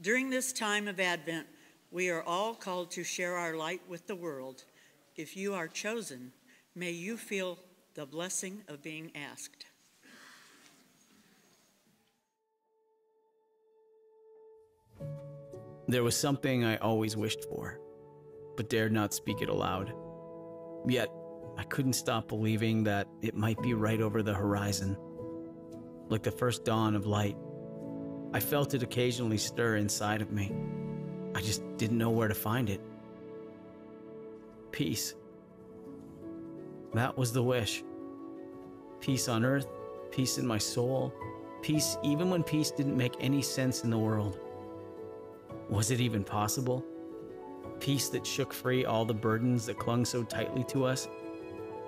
During this time of Advent, we are all called to share our light with the world. If you are chosen, may you feel the blessing of being asked. There was something I always wished for, but dared not speak it aloud. Yet, I couldn't stop believing that it might be right over the horizon. Like the first dawn of light, I felt it occasionally stir inside of me. I just didn't know where to find it. Peace. That was the wish. Peace on earth, peace in my soul, peace even when peace didn't make any sense in the world. Was it even possible? Peace that shook free all the burdens that clung so tightly to us,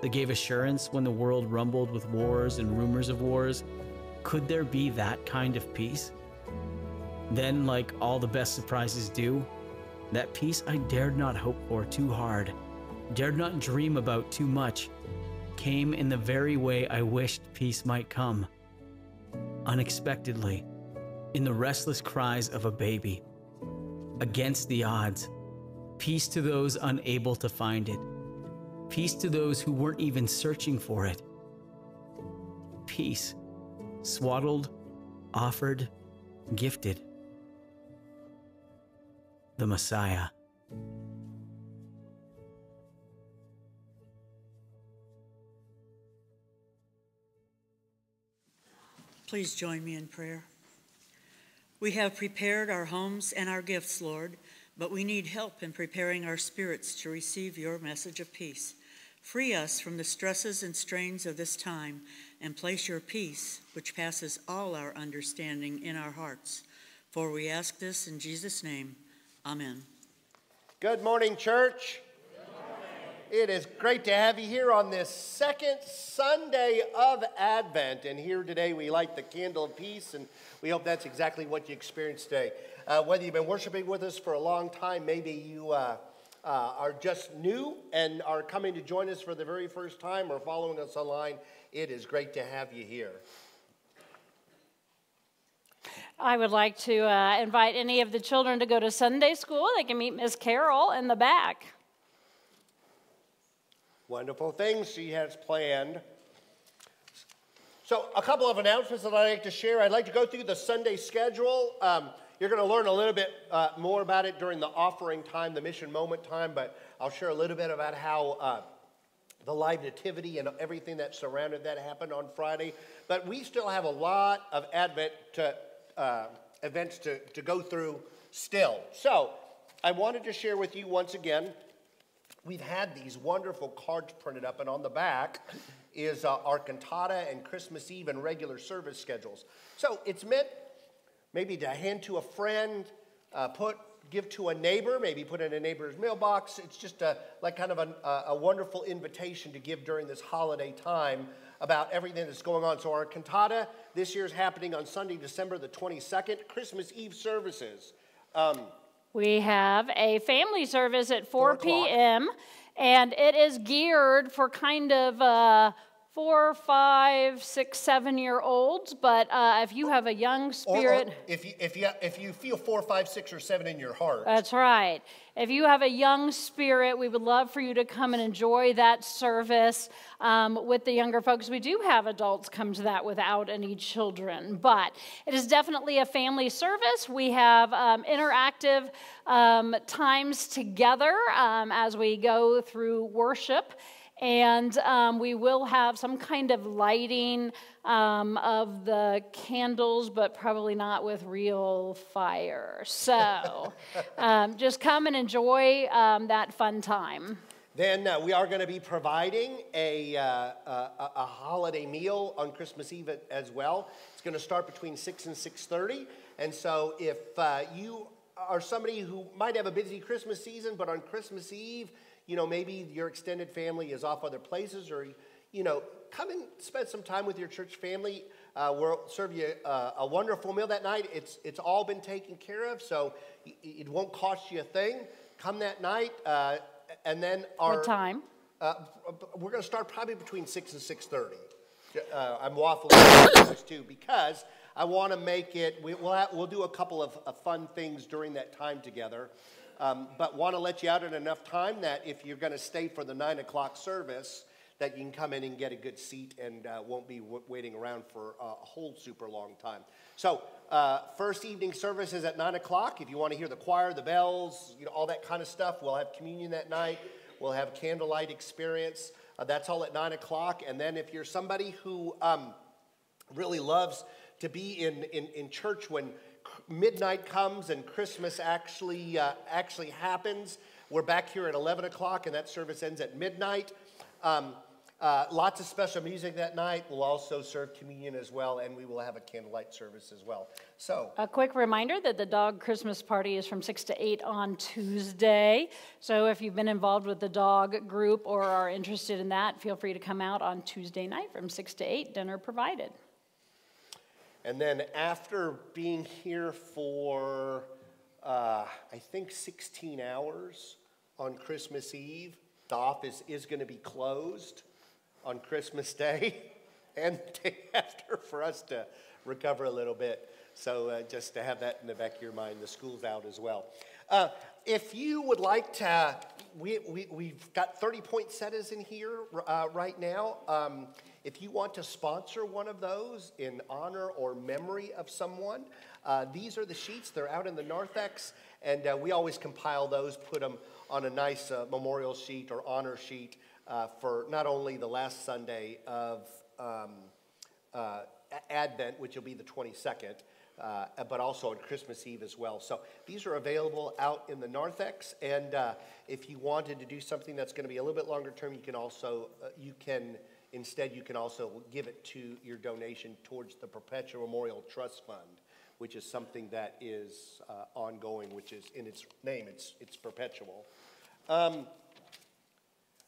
that gave assurance when the world rumbled with wars and rumors of wars. Could there be that kind of peace? Then, like all the best surprises do, that peace I dared not hope for too hard, dared not dream about too much, came in the very way I wished peace might come. Unexpectedly, in the restless cries of a baby against the odds. Peace to those unable to find it. Peace to those who weren't even searching for it. Peace, swaddled, offered, gifted. The Messiah. Please join me in prayer. We have prepared our homes and our gifts, Lord, but we need help in preparing our spirits to receive your message of peace. Free us from the stresses and strains of this time and place your peace, which passes all our understanding, in our hearts. For we ask this in Jesus' name. Amen. Good morning, church. It is great to have you here on this second Sunday of Advent. And here today we light the candle of peace, and we hope that's exactly what you experienced today. Uh, whether you've been worshiping with us for a long time, maybe you uh, uh, are just new and are coming to join us for the very first time or following us online, it is great to have you here. I would like to uh, invite any of the children to go to Sunday school. They can meet Miss Carol in the back wonderful things she has planned. So, a couple of announcements that I'd like to share. I'd like to go through the Sunday schedule. Um, you're going to learn a little bit uh, more about it during the offering time, the mission moment time, but I'll share a little bit about how uh, the live nativity and everything that surrounded that happened on Friday. But we still have a lot of Advent to, uh, events to, to go through still. So, I wanted to share with you once again we've had these wonderful cards printed up, and on the back is uh, our cantata and Christmas Eve and regular service schedules. So it's meant maybe to hand to a friend, uh, put give to a neighbor, maybe put in a neighbor's mailbox. It's just a, like kind of a, a wonderful invitation to give during this holiday time about everything that's going on. So our cantata this year is happening on Sunday, December the 22nd, Christmas Eve services. Um, we have a family service at 4, 4 p.m., and it is geared for kind of uh, four, five, six, seven year olds. But uh, if you have a young spirit. Or, or if, you, if, you, if you feel four, five, six, or seven in your heart. That's right. If you have a young spirit, we would love for you to come and enjoy that service um, with the younger folks. We do have adults come to that without any children, but it is definitely a family service. We have um, interactive um, times together um, as we go through worship. And um, we will have some kind of lighting um, of the candles, but probably not with real fire. So um, just come and enjoy um, that fun time. Then uh, we are going to be providing a, uh, a, a, holiday meal on Christmas Eve as well. It's going to start between 6 and 6.30. And so if uh, you are somebody who might have a busy Christmas season, but on Christmas Eve you know, maybe your extended family is off other places, or, you know, come and spend some time with your church family. Uh, we'll serve you uh, a wonderful meal that night. It's, it's all been taken care of, so it won't cost you a thing. Come that night, uh, and then our what time? Uh, we're going to start probably between six and six thirty. uh, I'm waffling too because I want to make it. We, will have, we'll do a couple of, of, fun things during that time together, um, but want to let you out in enough time that if you're going to stay for the nine o'clock service, that you can come in and get a good seat and uh, won't be w- waiting around for a whole super long time. So, uh, first evening service is at 9 o'clock. If you want to hear the choir, the bells, you know, all that kind of stuff, we'll have communion that night. We'll have candlelight experience. Uh, that's all at 9 o'clock. And then if you're somebody who um, really loves to be in, in, in church when midnight comes and Christmas actually, uh, actually happens, we're back here at 11 o'clock and that service ends at midnight. Um, uh, lots of special music that night. We'll also serve communion as well, and we will have a candlelight service as well. So, a quick reminder that the dog Christmas party is from 6 to 8 on Tuesday. So, if you've been involved with the dog group or are interested in that, feel free to come out on Tuesday night from 6 to 8, dinner provided. And then, after being here for, uh, I think, 16 hours on Christmas Eve, the office is going to be closed on Christmas Day and the day after for us to recover a little bit. So uh, just to have that in the back of your mind, the school's out as well. Uh, if you would like to, we, we, we've got 30 poinsettias in here uh, right now. Um, if you want to sponsor one of those in honor or memory of someone, uh, these are the sheets. They're out in the narthex, and uh, we always compile those, put them on a nice uh, memorial sheet or honor sheet uh, for not only the last Sunday of um, uh, Advent, which will be the 22nd, uh, but also on Christmas Eve as well. So these are available out in the narthex, and uh, if you wanted to do something that's going to be a little bit longer term, you can also uh, you can instead you can also give it to your donation towards the Perpetual Memorial Trust Fund, which is something that is uh, ongoing, which is in its name, it's it's perpetual. Um,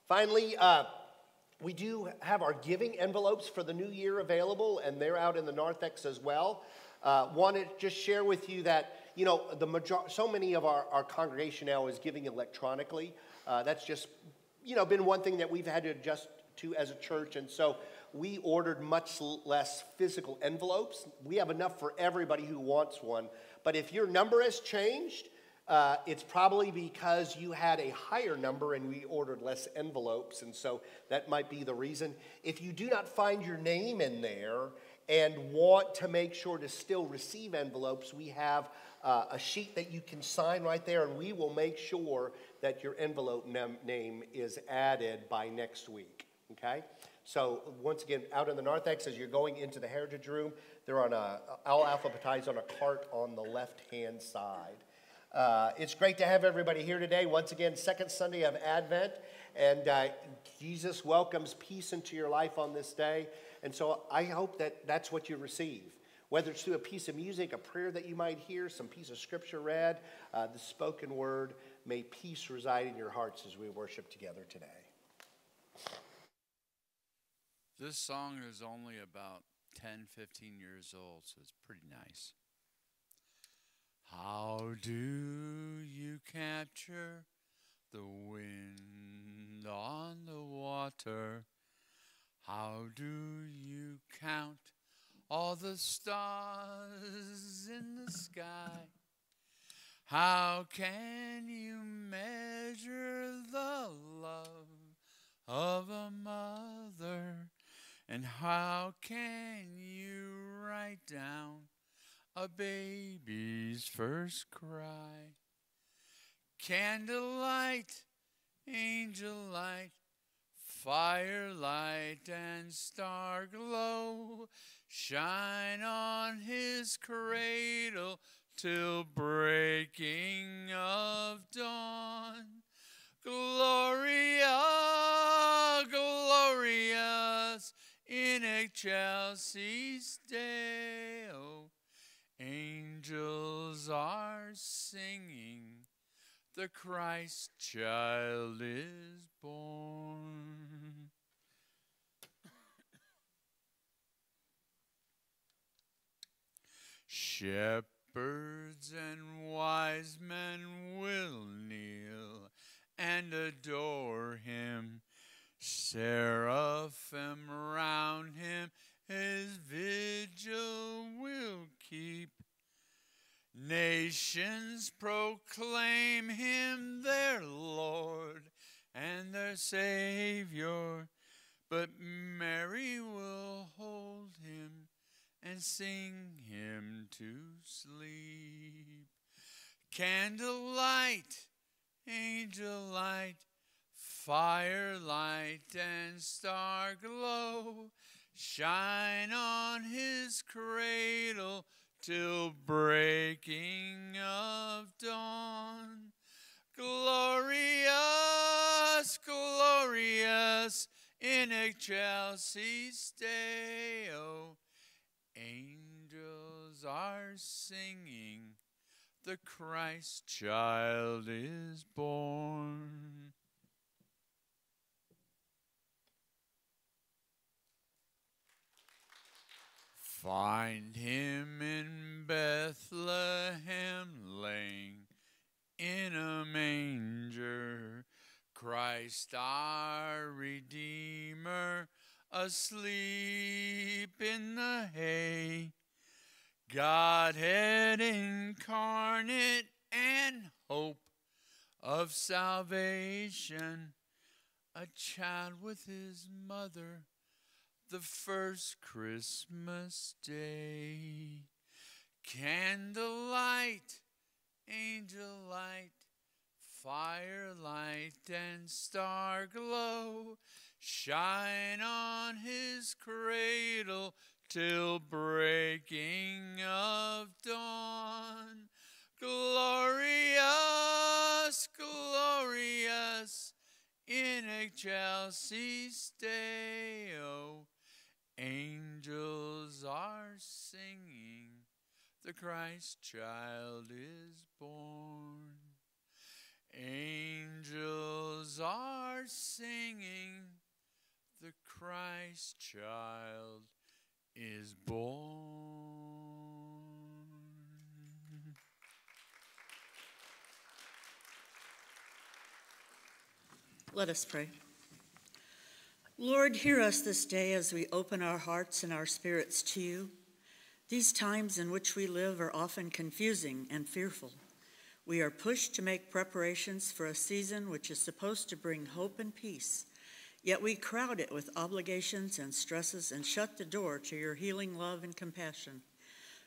Finally, uh, we do have our giving envelopes for the new year available, and they're out in the narthex as well. Uh, Want to just share with you that you know the major- so many of our, our congregation now is giving electronically. Uh, that's just you know been one thing that we've had to adjust to as a church, and so we ordered much less physical envelopes. We have enough for everybody who wants one. But if your number has changed, uh, it's probably because you had a higher number and we ordered less envelopes, and so that might be the reason. If you do not find your name in there and want to make sure to still receive envelopes, we have uh, a sheet that you can sign right there, and we will make sure that your envelope name is added by next week. Okay? So once again, out in the narthex, as you're going into the heritage room, they're on a all alphabetized on a cart on the left-hand side. Uh, it's great to have everybody here today. Once again, second Sunday of Advent, and uh, Jesus welcomes peace into your life on this day. And so I hope that that's what you receive. Whether it's through a piece of music, a prayer that you might hear, some piece of scripture read, uh, the spoken word, may peace reside in your hearts as we worship together today. This song is only about 10, 15 years old, so it's pretty nice. How do you capture the wind on the water? How do you count all the stars in the sky? How can you measure the love of a mother? And how can you write down a baby's first cry. Candlelight, angel light, firelight, and star glow shine on his cradle till breaking of dawn. Gloria, glorious in excelsis Deo. Angels are singing, the Christ child is born. Shepherds and wise men will kneel and adore him. Seraphim round him his vigil will keep. Nations proclaim him their Lord and their Savior, but Mary will hold him and sing him to sleep. Candlelight, angel light, firelight, and star glow shine on his cradle till breaking of dawn. Gloria, gloria in excelsis Deo. Angels are singing, the Christ child is born. Find him in Bethlehem laying in a manger. Christ our Redeemer asleep in the hay. Godhead incarnate and hope of salvation. A child with his mother the first Christmas day. Candlelight, angel light, firelight, and star glow shine on his cradle till breaking of dawn. Gloria, gloria in excelsis Deo. Angels are singing, the Christ child is born. Angels are singing, the Christ child is born. Let us pray. Lord, hear us this day as we open our hearts and our spirits to you. These times in which we live are often confusing and fearful. We are pushed to make preparations for a season which is supposed to bring hope and peace, yet we crowd it with obligations and stresses and shut the door to your healing love and compassion.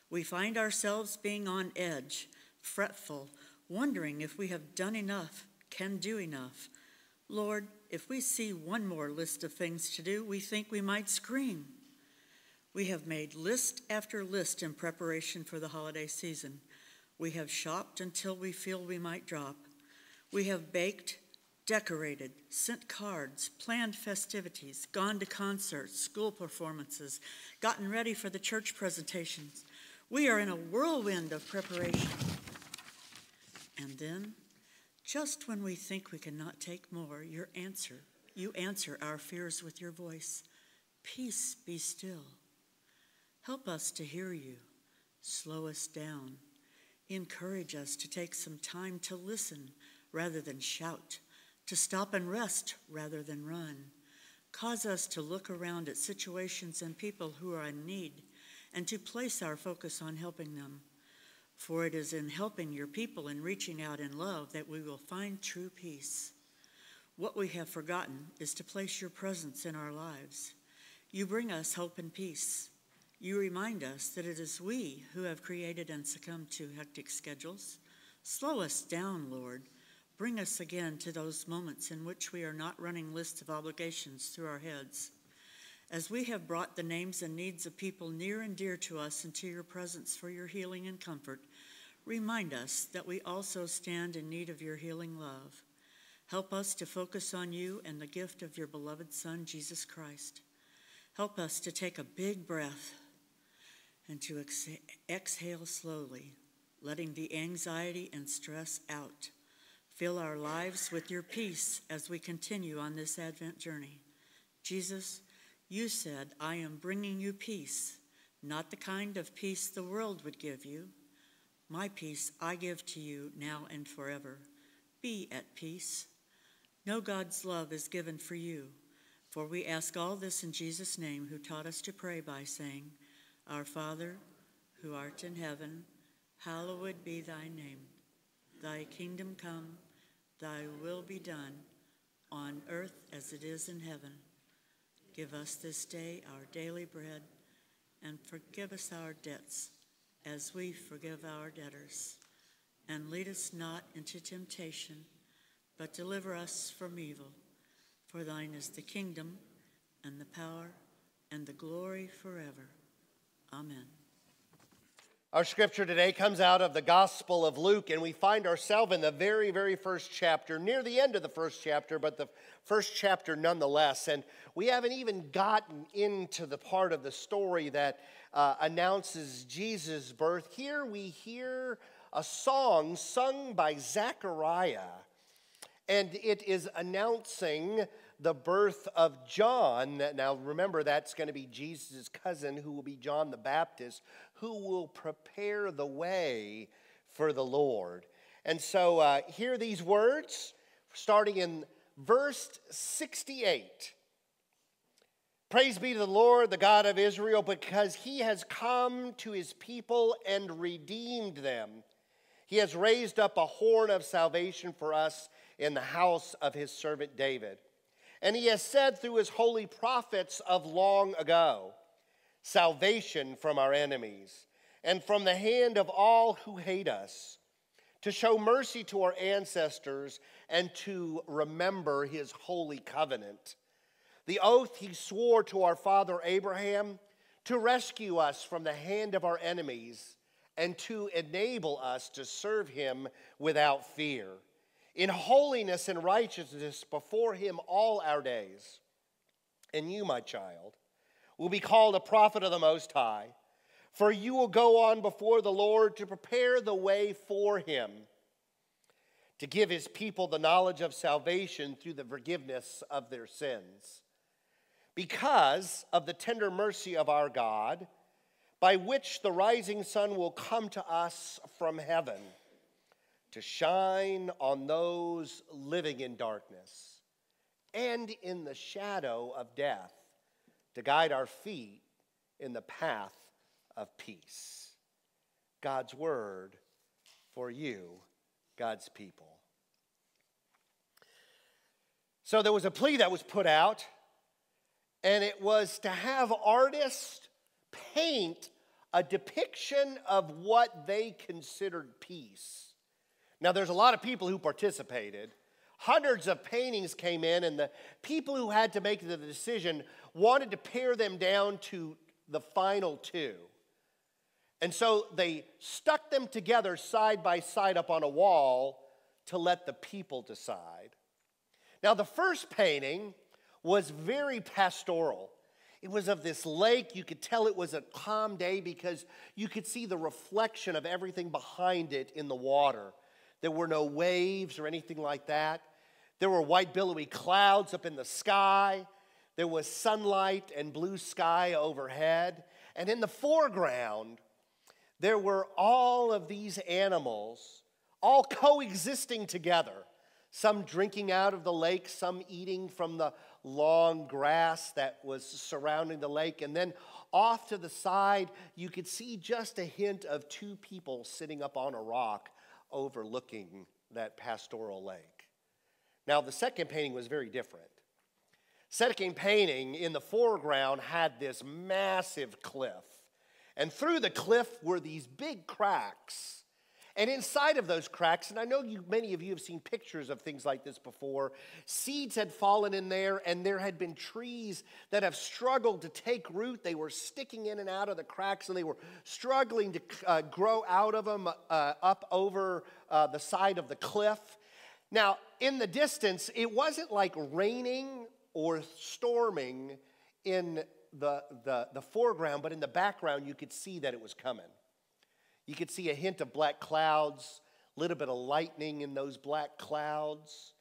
We find ourselves being on edge, fretful, wondering if we have done enough, can do enough. Lord, if we see one more list of things to do, we think we might scream. We have made list after list in preparation for the holiday season. We have shopped until we feel we might drop. We have baked, decorated, sent cards, planned festivities, gone to concerts, school performances, gotten ready for the church presentations. We are in a whirlwind of preparation. And then just when we think we cannot take more, your answer, you answer our fears with your voice. Peace be still. Help us to hear you. Slow us down. Encourage us to take some time to listen rather than shout, to stop and rest rather than run. Cause us to look around at situations and people who are in need and to place our focus on helping them. For it is in helping your people and reaching out in love that we will find true peace. What we have forgotten is to place your presence in our lives. You bring us hope and peace. You remind us that it is we who have created and succumbed to hectic schedules. Slow us down, Lord. Bring us again to those moments in which we are not running lists of obligations through our heads. As we have brought the names and needs of people near and dear to us into your presence for your healing and comfort, remind us that we also stand in need of your healing love. Help us to focus on you and the gift of your beloved Son, Jesus Christ. Help us to take a big breath and to exhale slowly, letting the anxiety and stress out. Fill our lives with your peace as we continue on this Advent journey. Jesus, you said, I am bringing you peace, not the kind of peace the world would give you. My peace I give to you now and forever. Be at peace. Know God's love is given for you. For we ask all this in Jesus' name, who taught us to pray by saying, Our Father, who art in heaven, hallowed be thy name. Thy kingdom come, thy will be done, on earth as it is in heaven. Give us this day our daily bread, and forgive us our debts, as we forgive our debtors. And lead us not into temptation, but deliver us from evil. For thine is the kingdom, and the power, and the glory forever. Amen. Our scripture today comes out of the Gospel of Luke, and we find ourselves in the very, very first chapter, near the end of the first chapter, but the first chapter nonetheless. And we haven't even gotten into the part of the story that uh, announces Jesus' birth. Here we hear a song sung by Zechariah, and it is announcing the birth of John. Now, remember, that's going to be Jesus' cousin, who will be John the Baptist, who will prepare the way for the Lord. And so, uh, hear these words starting in verse 68. Praise be to the Lord, the God of Israel, because he has come to his people and redeemed them. He has raised up a horn of salvation for us in the house of his servant David and he has said through his holy prophets of long ago salvation from our enemies and from the hand of all who hate us, to show mercy to our ancestors and to remember his holy covenant. The oath he swore to our father Abraham to rescue us from the hand of our enemies and to enable us to serve him without fear in holiness and righteousness before him all our days. And you, my child, will be called a prophet of the Most High, for you will go on before the Lord to prepare the way for him, to give his people the knowledge of salvation through the forgiveness of their sins. Because of the tender mercy of our God, by which the rising sun will come to us from heaven to shine on those living in darkness and in the shadow of death, to guide our feet in the path of peace. God's word for you, God's people. So there was a plea that was put out, and it was to have artists paint a depiction of what they considered peace. Now, there's a lot of people who participated. Hundreds of paintings came in, and the people who had to make the decision wanted to pare them down to the final two. And so they stuck them together side by side up on a wall to let the people decide. Now, the first painting was very pastoral. It was of this lake. You could tell it was a calm day because you could see the reflection of everything behind it in the water. There were no waves or anything like that. There were white billowy clouds up in the sky. There was sunlight and blue sky overhead. And in the foreground, there were all of these animals, all coexisting together. Some drinking out of the lake, some eating from the long grass that was surrounding the lake. And then off to the side, you could see just a hint of two people sitting up on a rock overlooking that pastoral lake. Now, the second painting was very different. Second painting in the foreground had this massive cliff, and through the cliff were these big cracks and inside of those cracks, and I know you, many of you have seen pictures of things like this before, seeds had fallen in there, and there had been trees that have struggled to take root. They were sticking in and out of the cracks, and they were struggling to uh, grow out of them uh, up over uh, the side of the cliff. Now, in the distance, it wasn't like raining or storming in the, the, the foreground, but in the background, you could see that it was coming. You could see a hint of black clouds, a little bit of lightning in those black clouds.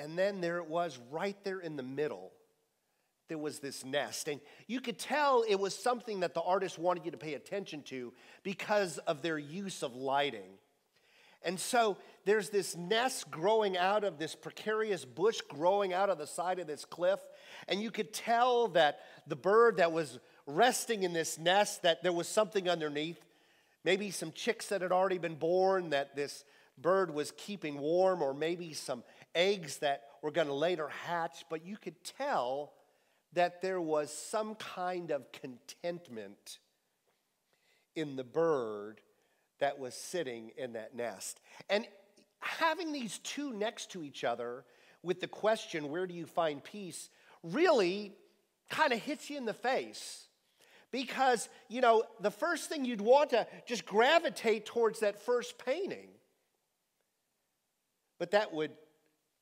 And then there it was right there in the middle. There was this nest. And you could tell it was something that the artist wanted you to pay attention to because of their use of lighting. And so there's this nest growing out of this precarious bush growing out of the side of this cliff. And you could tell that the bird that was resting in this nest, that there was something underneath maybe some chicks that had already been born that this bird was keeping warm, or maybe some eggs that were going to later hatch, but you could tell that there was some kind of contentment in the bird that was sitting in that nest. And having these two next to each other with the question, where do you find peace, really kind of hits you in the face. Because, you know, the first thing you'd want to just gravitate towards that first painting. But that would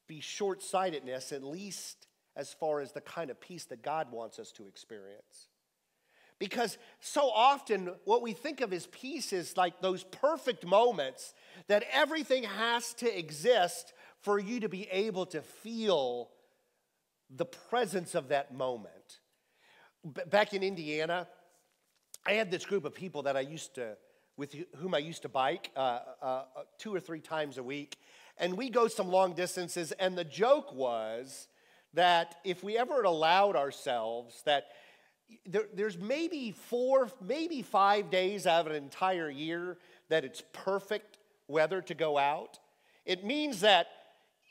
be short sightedness, at least as far as the kind of peace that God wants us to experience. Because so often, what we think of as peace is like those perfect moments that everything has to exist for you to be able to feel the presence of that moment. B- back in Indiana, I had this group of people that I used to, with whom I used to bike uh, uh, uh, two or three times a week. And we go some long distances. And the joke was that if we ever allowed ourselves that there, there's maybe four, maybe five days out of an entire year that it's perfect weather to go out. It means that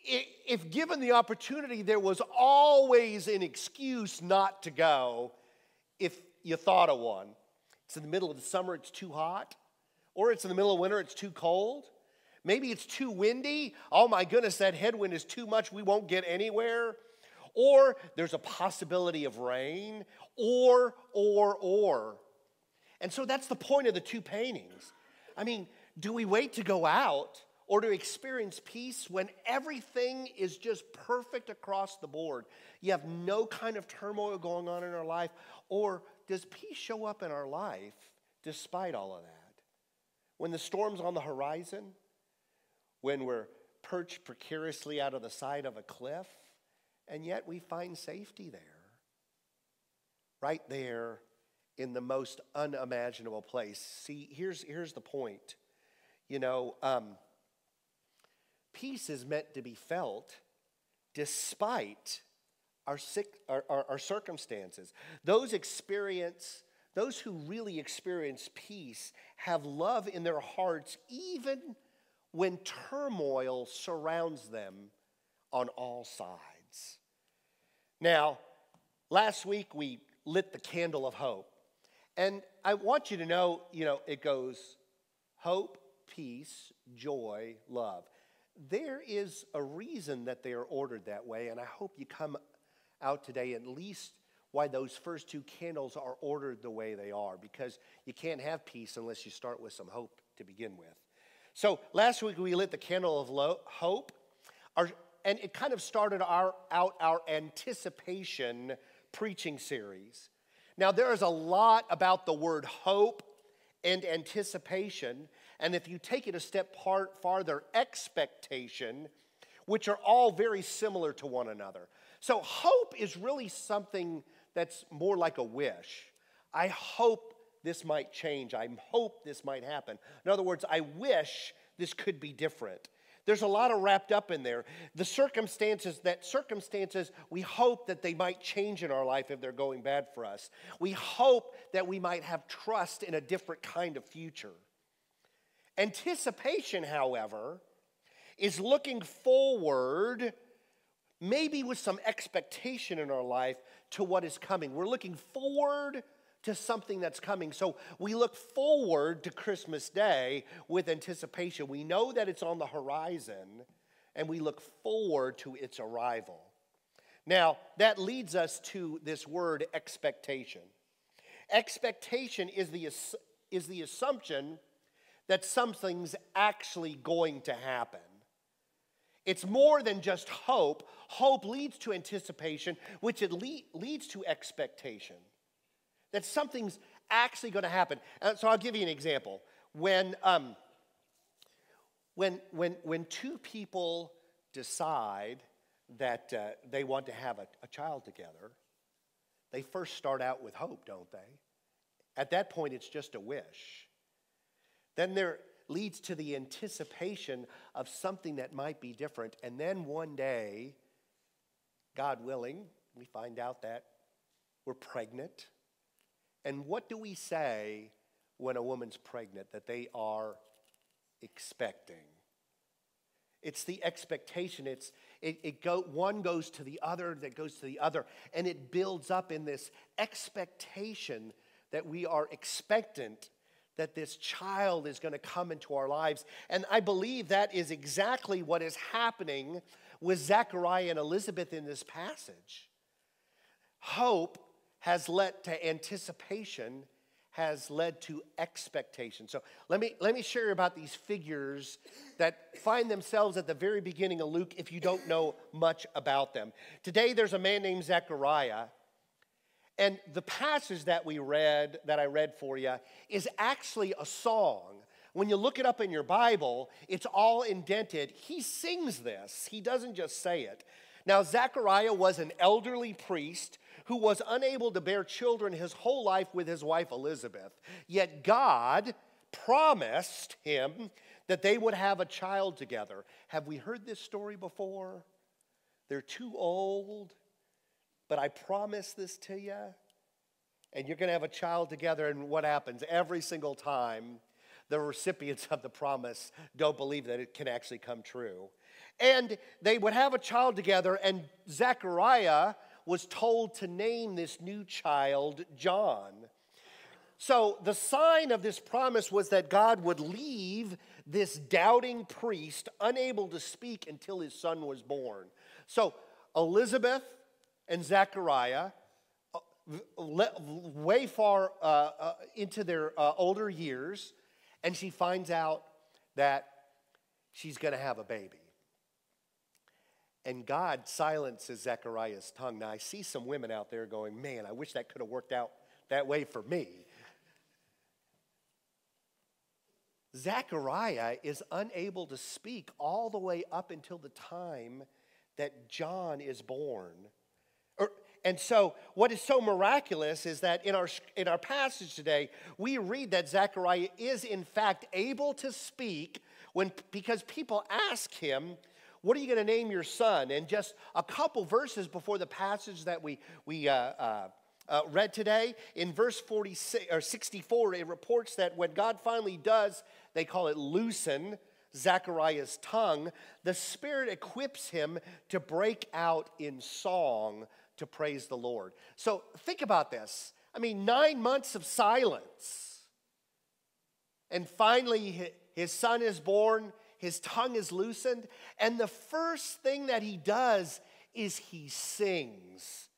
if given the opportunity, there was always an excuse not to go if you thought of one. It's in the middle of the summer, it's too hot. Or it's in the middle of winter, it's too cold. Maybe it's too windy. Oh my goodness, that headwind is too much, we won't get anywhere. Or there's a possibility of rain. Or, or, or. And so that's the point of the two paintings. I mean, do we wait to go out or to experience peace when everything is just perfect across the board? You have no kind of turmoil going on in our life. Or does peace show up in our life despite all of that? When the storm's on the horizon, when we're perched precariously out of the side of a cliff, and yet we find safety there. Right there in the most unimaginable place. See, here's, here's the point. You know, um, peace is meant to be felt despite our, sick, our, our, our circumstances. Those experience, those who really experience peace have love in their hearts even when turmoil surrounds them on all sides. Now, last week we lit the candle of hope. And I want you to know, you know, it goes hope, peace, joy, love. There is a reason that they are ordered that way, and I hope you come out today at least why those first two candles are ordered the way they are, because you can't have peace unless you start with some hope to begin with. So last week we lit the candle of lo- hope, our, and it kind of started our, out our anticipation preaching series. Now, there is a lot about the word hope and anticipation, and if you take it a step part farther, expectation, which are all very similar to one another. So, hope is really something that's more like a wish. I hope this might change. I hope this might happen. In other words, I wish this could be different. There's a lot of wrapped up in there. The circumstances, that circumstances, we hope that they might change in our life if they're going bad for us. We hope that we might have trust in a different kind of future. Anticipation, however, is looking forward, maybe with some expectation in our life, to what is coming. We're looking forward to something that's coming. So we look forward to Christmas Day with anticipation. We know that it's on the horizon, and we look forward to its arrival. Now, that leads us to this word expectation. Expectation is the, is the assumption that something's actually going to happen. It's more than just hope. Hope leads to anticipation, which it le- leads to expectation. That something's actually going to happen. Uh, so I'll give you an example. When, um, when, when, when two people decide that uh, they want to have a, a child together, they first start out with hope, don't they? At that point, it's just a wish. Then there leads to the anticipation of something that might be different. And then one day, God willing, we find out that we're pregnant. And what do we say when a woman's pregnant that they are expecting. It's the expectation. It's it, it go one goes to the other, that goes to the other, and it builds up in this expectation that we are expectant that this child is going to come into our lives. And I believe that is exactly what is happening with Zechariah and Elizabeth in this passage. Hope has led to anticipation has led to expectation. So let me, let me share about these figures that find themselves at the very beginning of Luke if you don't know much about them. Today there's a man named Zechariah, and the passage that we read, that I read for you, is actually a song. When you look it up in your Bible, it's all indented. He sings this, he doesn't just say it. Now, Zechariah was an elderly priest who was unable to bear children his whole life with his wife Elizabeth. Yet God promised him that they would have a child together. Have we heard this story before? They're too old, but I promise this to you. And you're going to have a child together, and what happens? Every single time, the recipients of the promise don't believe that it can actually come true. And they would have a child together, and Zechariah was told to name this new child John. So, the sign of this promise was that God would leave this doubting priest unable to speak until his son was born. So, Elizabeth and Zechariah, uh, way far uh, uh, into their uh, older years, and she finds out that she's going to have a baby. And God silences Zechariah's tongue. Now, I see some women out there going, man, I wish that could have worked out that way for me. Zechariah is unable to speak all the way up until the time that John is born. And so, what is so miraculous is that in our, in our passage today, we read that Zechariah is in fact able to speak when, because people ask him, what are you going to name your son? And just a couple verses before the passage that we, we uh, uh, uh, read today, in verse 46 or 64, it reports that when God finally does, they call it loosen Zechariah's tongue, the Spirit equips him to break out in song to praise the Lord. So think about this. I mean, nine months of silence. And finally, his son is born his tongue is loosened, and the first thing that he does is he sings.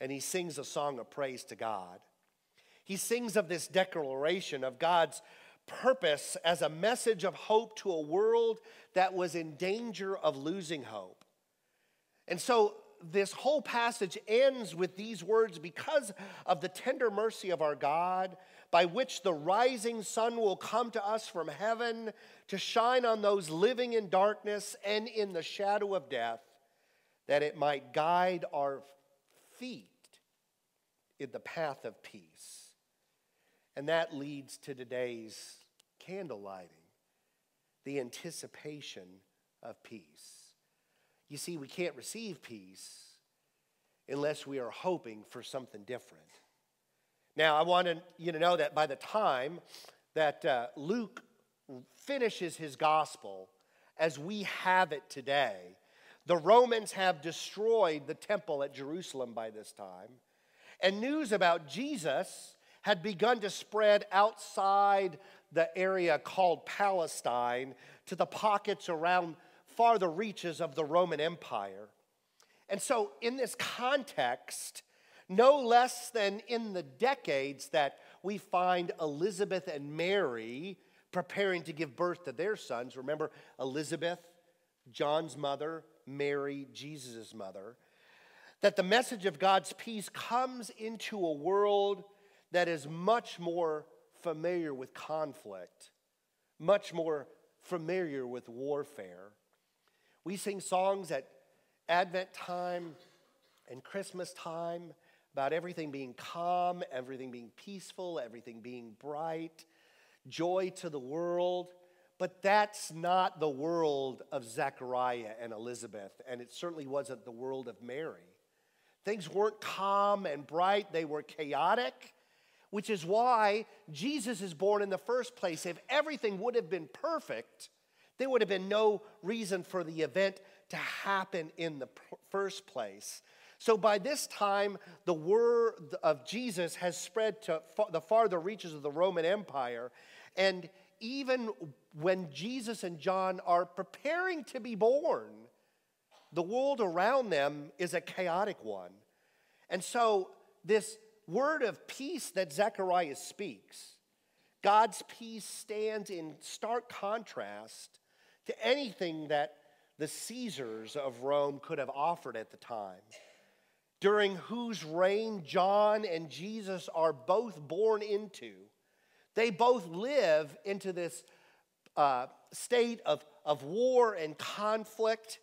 And he sings a song of praise to God. He sings of this declaration of God's purpose as a message of hope to a world that was in danger of losing hope. And so this whole passage ends with these words because of the tender mercy of our God, by which the rising sun will come to us from heaven to shine on those living in darkness and in the shadow of death, that it might guide our feet in the path of peace. And that leads to today's candle lighting, the anticipation of peace. You see, we can't receive peace unless we are hoping for something different. Now, I want you to know that by the time that uh, Luke finishes his gospel as we have it today, the Romans have destroyed the temple at Jerusalem by this time, and news about Jesus had begun to spread outside the area called Palestine to the pockets around farther reaches of the Roman Empire. And so, in this context, no less than in the decades that we find Elizabeth and Mary preparing to give birth to their sons. Remember, Elizabeth, John's mother, Mary, Jesus' mother. That the message of God's peace comes into a world that is much more familiar with conflict, much more familiar with warfare. We sing songs at Advent time and Christmas time about everything being calm, everything being peaceful, everything being bright, joy to the world. But that's not the world of Zechariah and Elizabeth, and it certainly wasn't the world of Mary. Things weren't calm and bright, they were chaotic. which is why Jesus is born in the first place. If everything would have been perfect, there would have been no reason for the event to happen in the first place. So by this time, the word of Jesus has spread to the farther reaches of the Roman Empire. And even when Jesus and John are preparing to be born, the world around them is a chaotic one. And so, this word of peace that Zechariah speaks, God's peace stands in stark contrast to anything that the Caesars of Rome could have offered at the time, during whose reign John and Jesus are both born into. They both live into this uh, state of, of war and conflict.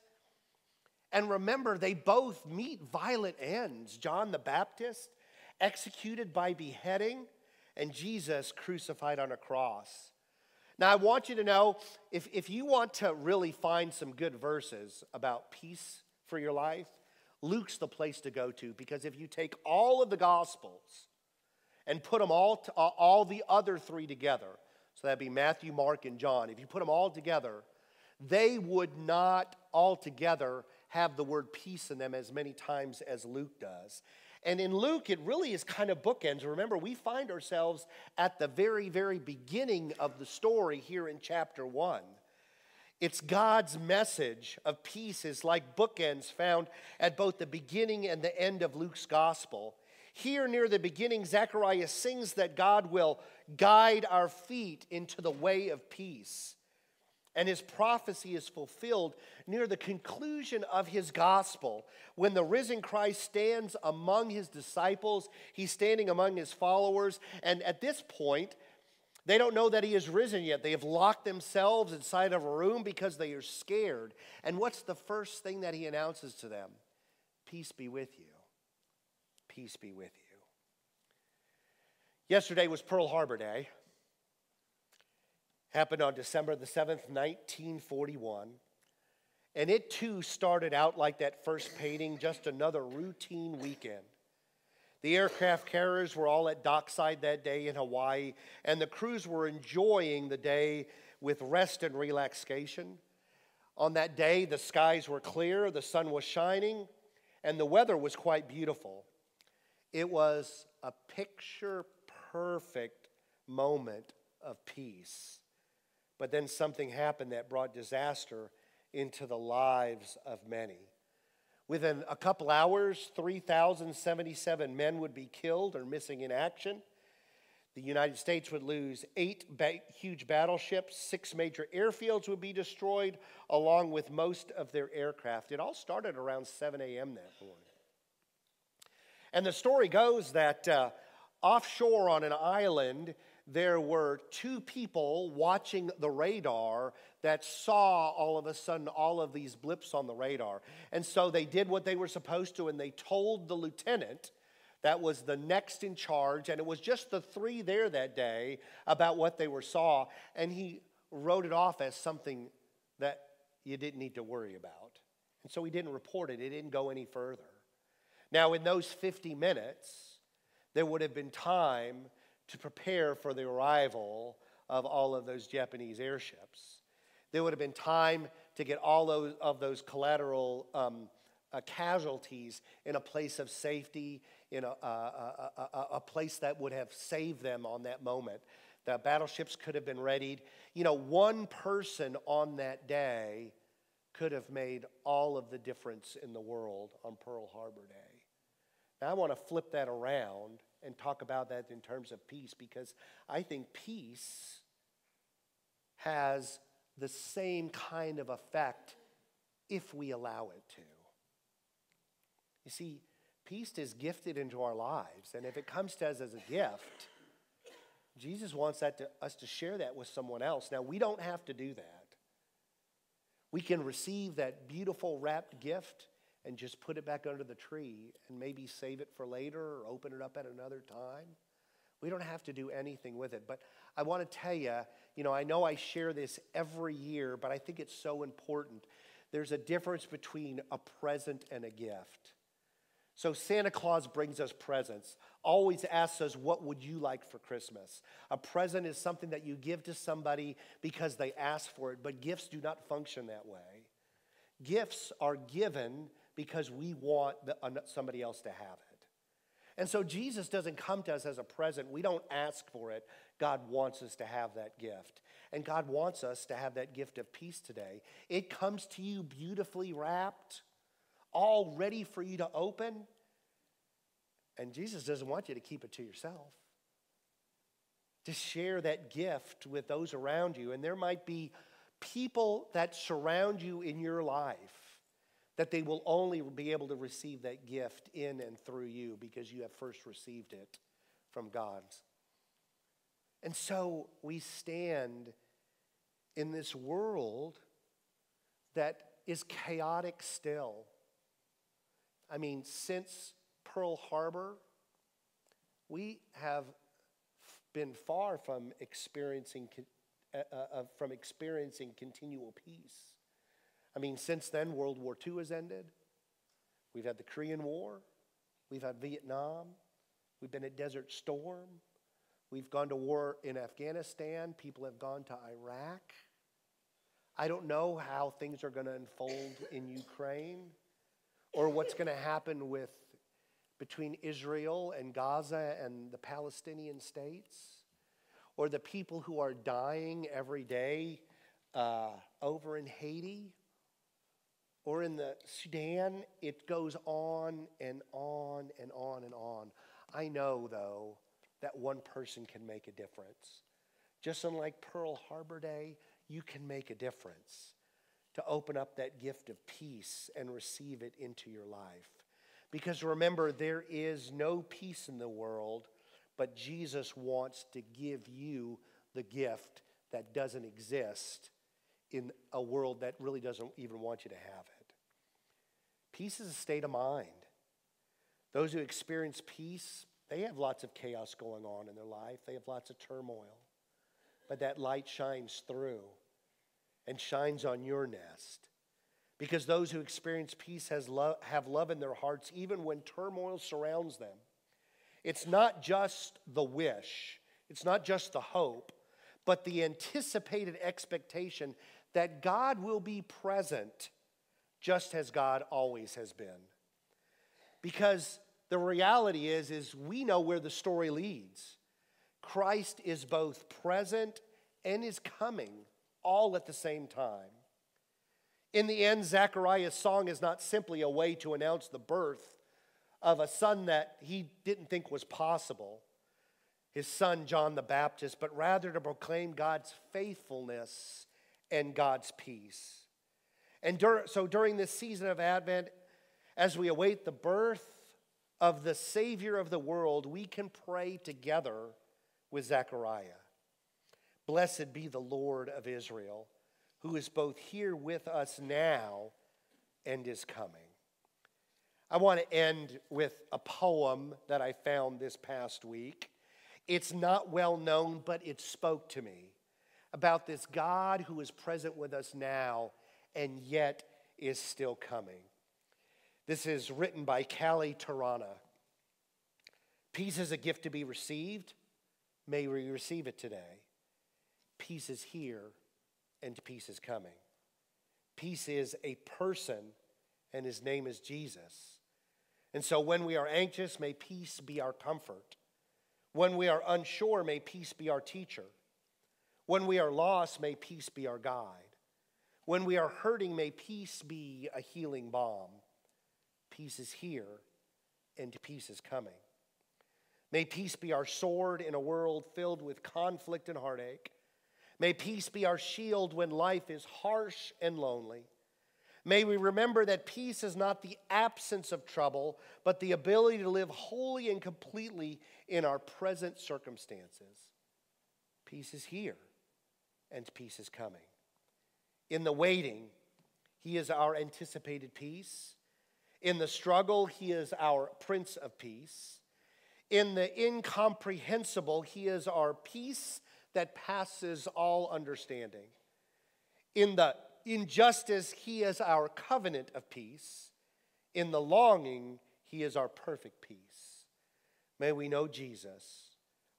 And remember, they both meet violent ends. John the Baptist executed by beheading, and Jesus crucified on a cross. Now, I want you to know if, if you want to really find some good verses about peace for your life, Luke's the place to go to because if you take all of the Gospels and put them all, to, all the other three together, so that'd be Matthew, Mark, and John, if you put them all together, they would not all together have the word peace in them as many times as Luke does. And in Luke, it really is kind of bookends. Remember, we find ourselves at the very, very beginning of the story here in chapter one. It's God's message of peace is like bookends found at both the beginning and the end of Luke's gospel. Here near the beginning, Zechariah sings that God will guide our feet into the way of peace and his prophecy is fulfilled near the conclusion of his gospel. When the risen Christ stands among his disciples, he's standing among his followers, and at this point, they don't know that he is risen yet. They have locked themselves inside of a room because they are scared. And what's the first thing that he announces to them? Peace be with you. Peace be with you. Yesterday was Pearl Harbor Day happened on December the 7th, 1941. And it too started out like that first painting, just another routine weekend. The aircraft carriers were all at dockside that day in Hawaii, and the crews were enjoying the day with rest and relaxation. On that day, the skies were clear, the sun was shining, and the weather was quite beautiful. It was a picture perfect moment of peace. But then something happened that brought disaster into the lives of many. Within a couple hours, 3,077 men would be killed or missing in action. The United States would lose eight ba- huge battleships, six major airfields would be destroyed, along with most of their aircraft. It all started around 7 a.m. that morning. And the story goes that uh, offshore on an island, there were two people watching the radar that saw all of a sudden all of these blips on the radar. And so they did what they were supposed to and they told the lieutenant that was the next in charge and it was just the three there that day about what they were saw and he wrote it off as something that you didn't need to worry about. And so he didn't report it. It didn't go any further. Now in those 50 minutes there would have been time to prepare for the arrival of all of those Japanese airships. There would have been time to get all of those collateral um, uh, casualties in a place of safety, in a, a, a, a, place that would have saved them on that moment. The battleships could have been readied. You know, one person on that day could have made all of the difference in the world on Pearl Harbor Day. Now, I want to flip that around and talk about that in terms of peace because I think peace has the same kind of effect if we allow it to. You see, peace is gifted into our lives, and if it comes to us as a gift, Jesus wants that to, us to share that with someone else. Now, we don't have to do that. We can receive that beautiful wrapped gift and just put it back under the tree and maybe save it for later or open it up at another time. We don't have to do anything with it. But I want to tell you, you know, I know I share this every year, but I think it's so important. There's a difference between a present and a gift. So Santa Claus brings us presents, always asks us, What would you like for Christmas? A present is something that you give to somebody because they ask for it, but gifts do not function that way. Gifts are given because we want the, somebody else to have it. And so Jesus doesn't come to us as a present. We don't ask for it. God wants us to have that gift. And God wants us to have that gift of peace today. It comes to you beautifully wrapped all ready for you to open. And Jesus doesn't want you to keep it to yourself. To share that gift with those around you. And there might be people that surround you in your life that they will only be able to receive that gift in and through you because you have first received it from God. And so we stand in this world that is chaotic still. I mean, since Pearl Harbor, we have been far from experiencing, uh, uh, from experiencing continual peace. I mean, since then, World War II has ended. We've had the Korean War. We've had Vietnam. We've been at Desert Storm. We've gone to war in Afghanistan. People have gone to Iraq. I don't know how things are going to unfold in Ukraine or what's going to happen with between Israel and Gaza and the Palestinian states, or the people who are dying every day uh, over in Haiti or in the Sudan. It goes on and on and on and on. I know, though, that one person can make a difference. Just unlike Pearl Harbor Day, you can make a difference to open up that gift of peace and receive it into your life. Because remember, there is no peace in the world, but Jesus wants to give you the gift that doesn't exist in a world that really doesn't even want you to have it. Peace is a state of mind. Those who experience peace, they have lots of chaos going on in their life, they have lots of turmoil, but that light shines through and shines on your nest. Because those who experience peace has have love in their hearts even when turmoil surrounds them. It's not just the wish, it's not just the hope, but the anticipated expectation that God will be present just as God always has been. Because the reality is is we know where the story leads. Christ is both present and is coming all at the same time. In the end, Zechariah's song is not simply a way to announce the birth of a son that he didn't think was possible, his son John the Baptist, but rather to proclaim God's faithfulness and God's peace. And dur- so during this season of Advent, as we await the birth of the Savior of the world, we can pray together with Zechariah. Blessed be the Lord of Israel, who is both here with us now and is coming. I want to end with a poem that I found this past week. It's not well known, but it spoke to me about this God who is present with us now and yet is still coming. This is written by Callie Tarana. Peace is a gift to be received. May we receive it today. Peace is here and peace is coming. Peace is a person, and his name is Jesus. And so when we are anxious, may peace be our comfort. When we are unsure, may peace be our teacher. When we are lost, may peace be our guide. When we are hurting, may peace be a healing balm. Peace is here, and peace is coming. May peace be our sword in a world filled with conflict and heartache. May peace be our shield when life is harsh and lonely. May we remember that peace is not the absence of trouble, but the ability to live wholly and completely in our present circumstances. Peace is here, and peace is coming. In the waiting, He is our anticipated peace. In the struggle, He is our Prince of Peace. In the incomprehensible, He is our peace that passes all understanding. In the injustice, He is our covenant of peace. In the longing, He is our perfect peace. May we know Jesus,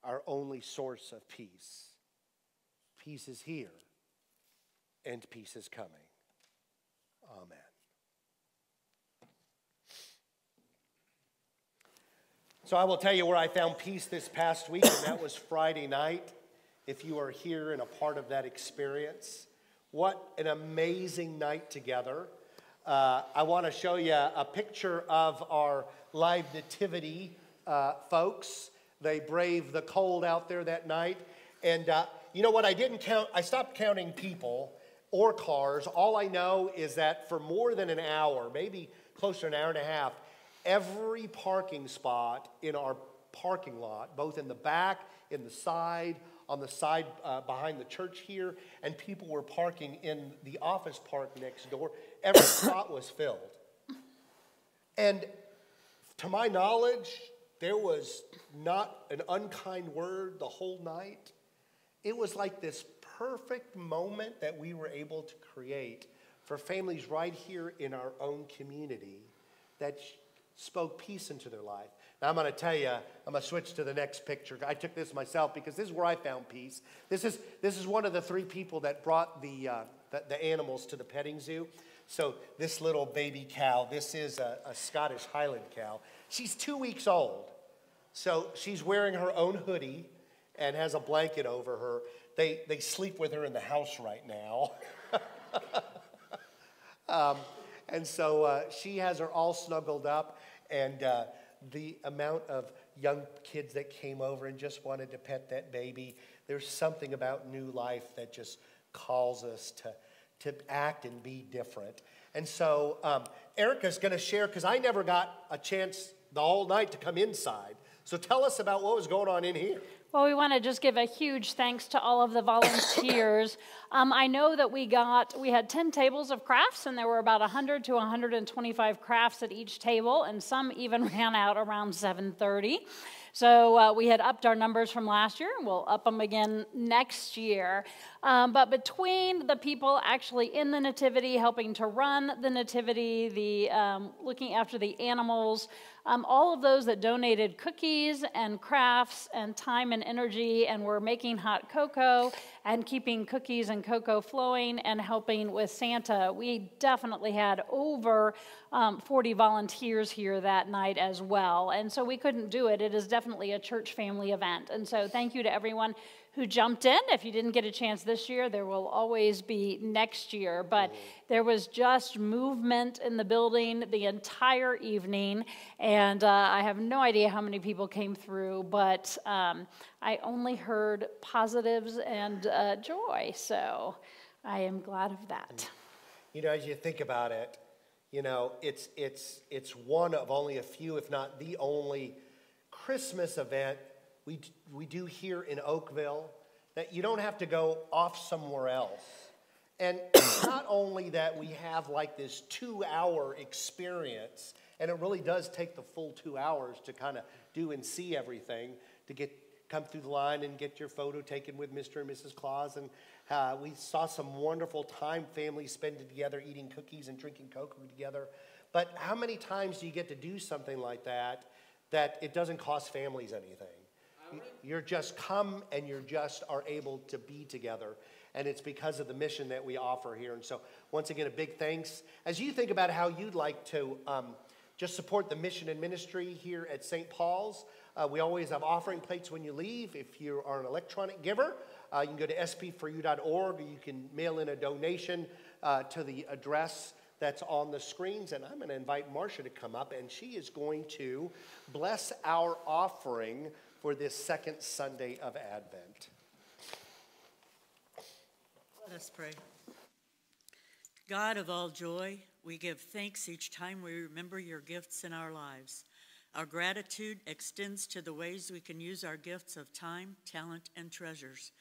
our only source of peace. Peace is here, and peace is coming. Amen. So I will tell you where I found peace this past week, and that was Friday night. If you are here and a part of that experience, what an amazing night together. Uh, I want to show you a picture of our live nativity uh, folks. They braved the cold out there that night. And uh, you know what? I didn't count, I stopped counting people or cars. All I know is that for more than an hour, maybe close to an hour and a half, every parking spot in our parking lot, both in the back, in the side, on the side uh, behind the church here, and people were parking in the office park next door. Every spot was filled. And to my knowledge, there was not an unkind word the whole night. It was like this perfect moment that we were able to create for families right here in our own community that spoke peace into their life. Now, I'm going to tell you, I'm going to switch to the next picture. I took this myself because this is where I found peace. This is, this is one of the three people that brought the, uh, the, the, animals to the petting zoo. So, this little baby cow, this is a, a Scottish Highland cow. She's two weeks old. So, she's wearing her own hoodie and has a blanket over her. They, they sleep with her in the house right now. um, and so uh, she has her all snuggled up, and uh, the amount of young kids that came over and just wanted to pet that baby. There's something about new life that just calls us to, to act and be different. And so um, Erica's going to share, because I never got a chance the whole night to come inside. So tell us about what was going on in here. Well, we want to just give a huge thanks to all of the volunteers. um, I know that we got, we had 10 tables of crafts, and there were about 100 to 125 crafts at each table, and some even ran out around 730. So uh, we had upped our numbers from last year, and we'll up them again next year. Um, but between the people actually in the nativity, helping to run the nativity, the um, looking after the animals, um, all of those that donated cookies and crafts and time and energy and were making hot cocoa and keeping cookies and cocoa flowing and helping with Santa. We definitely had over um, 40 volunteers here that night as well. And so we couldn't do it. It is definitely a church family event. And so thank you to everyone who jumped in. If you didn't get a chance this year, there will always be next year. But there was just movement in the building the entire evening. And uh, I have no idea how many people came through, but um, I only heard positives and uh, joy. So I am glad of that. You know, as you think about it, you know, it's, it's, it's one of only a few, if not the only Christmas event we, we do here in Oakville, that you don't have to go off somewhere else. And not only that we have like this two hour experience, and it really does take the full two hours to kind of do and see everything, to get come through the line and get your photo taken with Mr. and Mrs. Claus. And uh, we saw some wonderful time families spending together, eating cookies and drinking cocoa together. But how many times do you get to do something like that that it doesn't cost families anything? You're just come and you're just are able to be together. And it's because of the mission that we offer here. And so, once again, a big thanks. As you think about how you'd like to um, just support the mission and ministry here at St. Paul's, uh, we always have offering plates when you leave. If you are an electronic giver, uh, you can go to sp4u.org or you can mail in a donation uh, to the address that's on the screens. And I'm going to invite Marcia to come up, and she is going to bless our offering for this second Sunday of Advent. Let us pray. God of all joy, we give thanks each time we remember your gifts in our lives. Our gratitude extends to the ways we can use our gifts of time, talent, and treasures.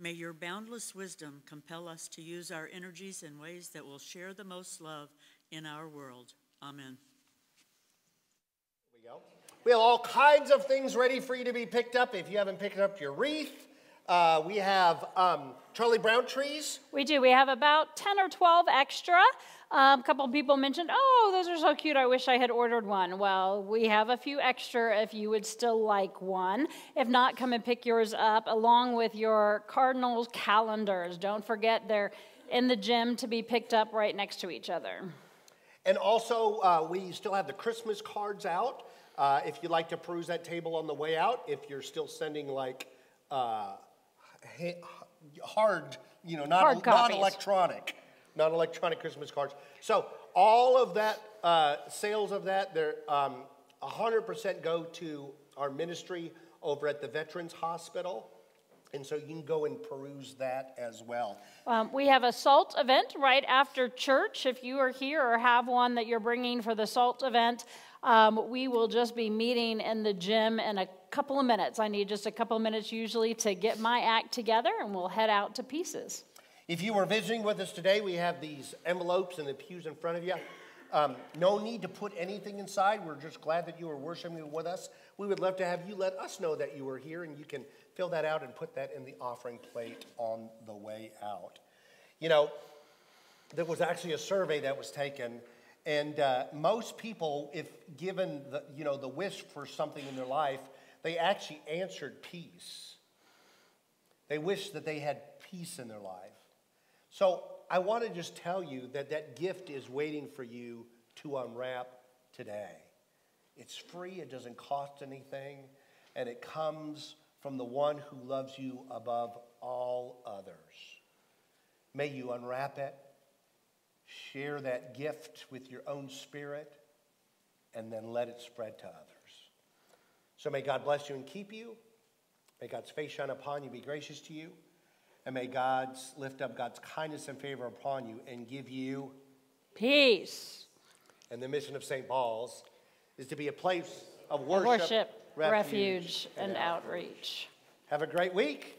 May your boundless wisdom compel us to use our energies in ways that will share the most love in our world. Amen. Here we go. We have all kinds of things ready for you to be picked up. If you haven't picked up your wreath, Uh, we have um, Charlie Brown trees. We do. We have about 10 or 12 extra. Um, a couple people mentioned, oh, those are so cute. I wish I had ordered one. Well, we have a few extra if you would still like one. If not, come and pick yours up along with your Cardinals calendars. Don't forget they're in the gym to be picked up right next to each other. And also, uh, we still have the Christmas cards out. Uh, if you'd like to peruse that table on the way out, if you're still sending like uh, hard, you know, not, not electronic, not electronic Christmas cards. So all of that uh, sales of that, they're um, 100% go to our ministry over at the Veterans Hospital. And so you can go and peruse that as well. Um, we have a SALT event right after church. If you are here or have one that you're bringing for the SALT event, um, we will just be meeting in the gym in a couple of minutes. I need just a couple of minutes usually to get my act together, and we'll head out to pieces. If you were visiting with us today, we have these envelopes in the pews in front of you. Um, no need to put anything inside. We're just glad that you were worshiping with us. We would love to have you let us know that you were here, and you can fill that out and put that in the offering plate on the way out. You know, there was actually a survey that was taken, and uh, most people, if given the, you know, the wish for something in their life, they actually answered peace. They wish that they had peace in their life. So I want to just tell you that that gift is waiting for you to unwrap today. It's free, it doesn't cost anything, and it comes from the one who loves you above all others. May you unwrap it, share that gift with your own spirit, and then let it spread to others. So may God bless you and keep you. May God's face shine upon you, be gracious to you. And may God lift up God's kindness and favor upon you and give you peace. And the mission of St. Paul's is to be a place of worship, worship refuge, refuge and, and outreach. Have a great week.